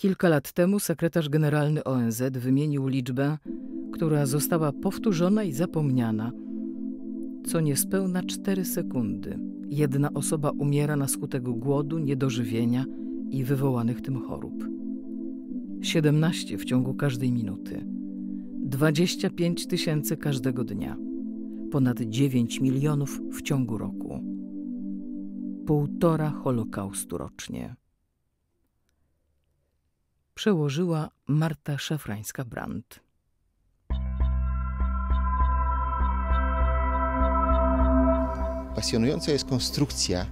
Kilka lat temu sekretarz generalny ONZ wymienił liczbę, która została powtórzona i zapomniana. Co niespełna 4 sekundy jedna osoba umiera na skutek głodu, niedożywienia i wywołanych tym chorób. 17 w ciągu każdej minuty. 25 tysięcy każdego dnia. Ponad 9 milionów w ciągu roku. Półtora Holokaustu rocznie przełożyła Marta Szafrańska-Brandt. Pasjonująca jest konstrukcja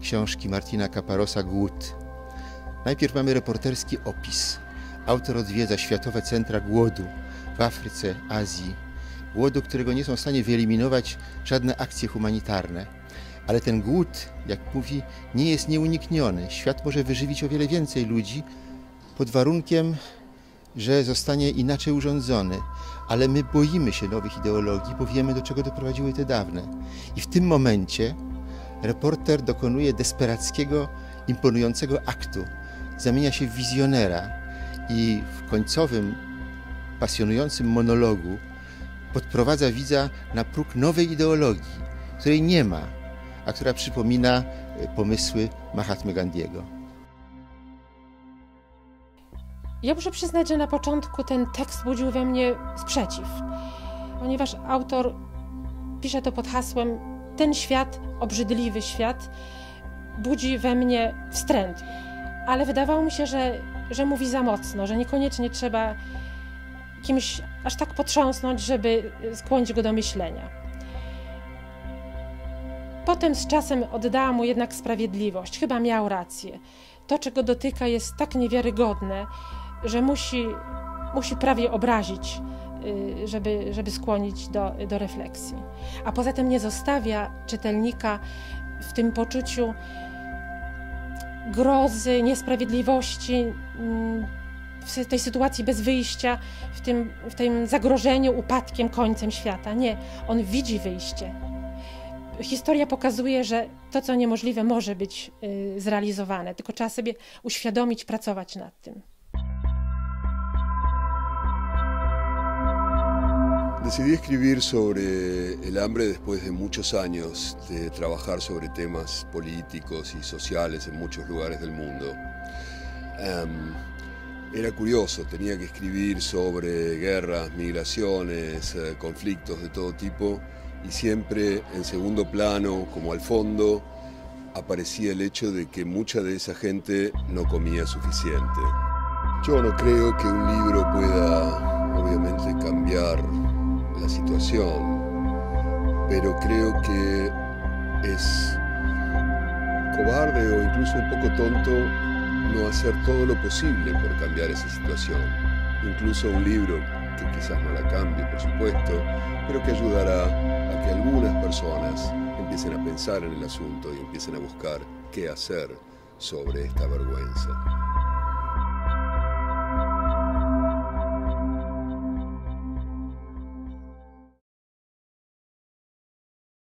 książki Martina Caparosa Głód. Najpierw mamy reporterski opis. Autor odwiedza światowe centra głodu w Afryce, Azji. Głodu, którego nie są w stanie wyeliminować żadne akcje humanitarne. Ale ten głód, jak mówi, nie jest nieunikniony. Świat może wyżywić o wiele więcej ludzi, pod warunkiem, że zostanie inaczej urządzony. Ale my boimy się nowych ideologii, bo wiemy, do czego doprowadziły te dawne. I w tym momencie reporter dokonuje desperackiego, imponującego aktu. Zamienia się w wizjonera i w końcowym, pasjonującym monologu podprowadza widza na próg nowej ideologii, której nie ma, a która przypomina e, pomysły Mahatmy Gandiego. Ja muszę przyznać, że na początku ten tekst budził we mnie sprzeciw, ponieważ autor pisze to pod hasłem ten świat, obrzydliwy świat, budzi we mnie wstręt. Ale wydawało mi się, że, że mówi za mocno, że niekoniecznie trzeba kimś aż tak potrząsnąć, żeby skłonić go do myślenia. Potem z czasem oddałam mu jednak sprawiedliwość. Chyba miał rację. To, czego dotyka, jest tak niewiarygodne, że musi, musi prawie obrazić, y, żeby, żeby skłonić do, do refleksji. A poza tym nie zostawia czytelnika w tym poczuciu grozy, niesprawiedliwości, mm, w tej sytuacji bez wyjścia, w tym, w tym zagrożeniu upadkiem, końcem świata. Nie, on widzi wyjście. Historia pokazuje, że to, co niemożliwe, może być y, zrealizowane, tylko trzeba sobie uświadomić, pracować nad tym. Decidí escribir sobre el hambre después de muchos años de trabajar sobre temas políticos y sociales en muchos lugares del mundo. Um, era curioso, tenía que escribir sobre guerras, migraciones, eh, conflictos de todo tipo y siempre en segundo plano, como al fondo, aparecía el hecho de que mucha de esa gente no comía suficiente. Yo no creo que un libro pueda, obviamente, cambiar pero creo que es cobarde o incluso un poco tonto no hacer todo lo posible por cambiar esa situación. Incluso un libro que quizás no la cambie, por supuesto, pero que ayudará a que algunas personas empiecen a pensar en el asunto y empiecen a buscar qué hacer sobre esta vergüenza.